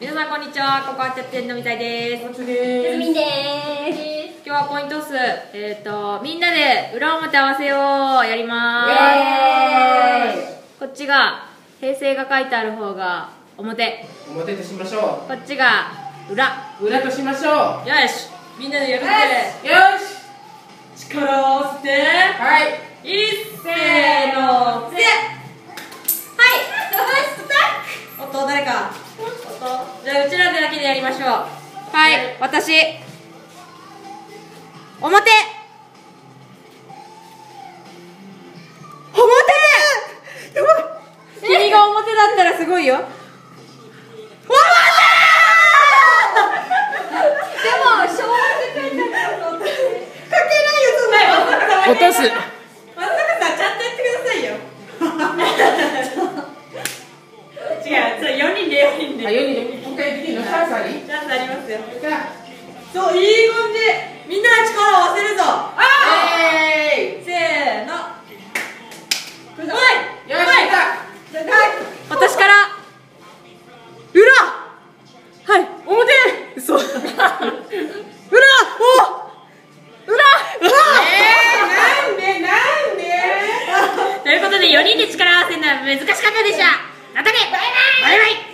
皆さんこんにちはここはてってんのみたいです。おつすでみんで今日はポイント数えっ、とみんなで裏表合わせをやります。こっちが平成が書いてある方が表。す表としましょこっちが裏。う裏としましょう。よしみんなでやるぜよし。力を合わせて。はいいっせーのせはいおっと誰かおっとじゃあうちらでだけでやりましょう。はい、私。表。表。君が表だったらすごいよ。でも小学生だったの落とす。松坂さんちゃんとやってくださいよ。違う、それ4人で4人で。あ、4人でャンスあり？チャンスありますよ。そう、いい感じみんなで力を合わせるぞ。あえせーの。おいーい！よし来た。私から？裏！はい表！嘘 裏！お！裏！えー、なんでなんで？ということで4人で力を合わせるのは難しかったでしたまたね！バイバイ！バイバイ